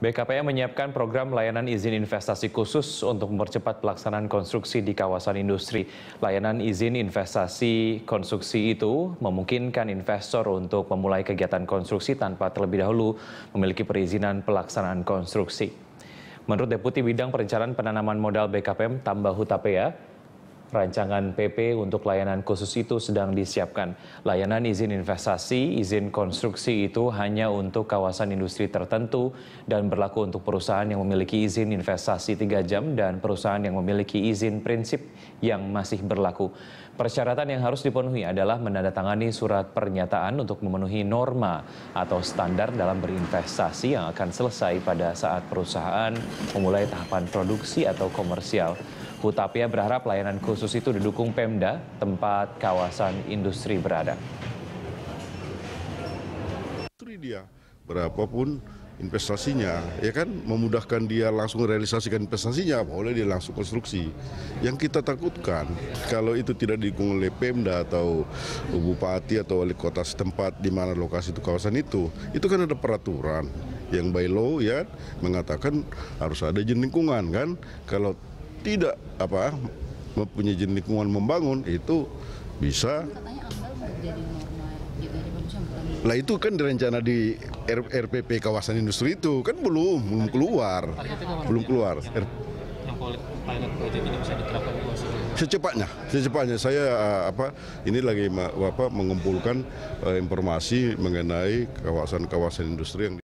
BKPM menyiapkan program layanan izin investasi khusus untuk mempercepat pelaksanaan konstruksi di kawasan industri. Layanan izin investasi konstruksi itu memungkinkan investor untuk memulai kegiatan konstruksi tanpa terlebih dahulu memiliki perizinan pelaksanaan konstruksi. Menurut Deputi Bidang Perencanaan Penanaman Modal BKPM Tambah Hutapea, Rancangan PP untuk layanan khusus itu sedang disiapkan. Layanan izin investasi, izin konstruksi itu hanya untuk kawasan industri tertentu dan berlaku untuk perusahaan yang memiliki izin investasi 3 jam dan perusahaan yang memiliki izin prinsip yang masih berlaku. Persyaratan yang harus dipenuhi adalah menandatangani surat pernyataan untuk memenuhi norma atau standar dalam berinvestasi yang akan selesai pada saat perusahaan memulai tahapan produksi atau komersial. Hutapia berharap layanan khusus itu didukung Pemda, tempat kawasan industri berada. dia berapapun investasinya ya kan? Memudahkan dia langsung realisasikan investasinya boleh dia langsung konstruksi. Yang kita takutkan kalau itu tidak didukung oleh Pemda atau bupati atau wali kota setempat di mana lokasi itu kawasan itu itu kan ada peraturan yang by law ya mengatakan harus ada izin lingkungan kan? Kalau tidak apa mempunyai izin lingkungan membangun itu bisa. Lah itu kan direncana di RPP kawasan industri itu. Kan belum belum keluar. Belum keluar. Secepatnya secepatnya. Saya apa ini lagi apa mengumpulkan informasi mengenai kawasan-kawasan industri yang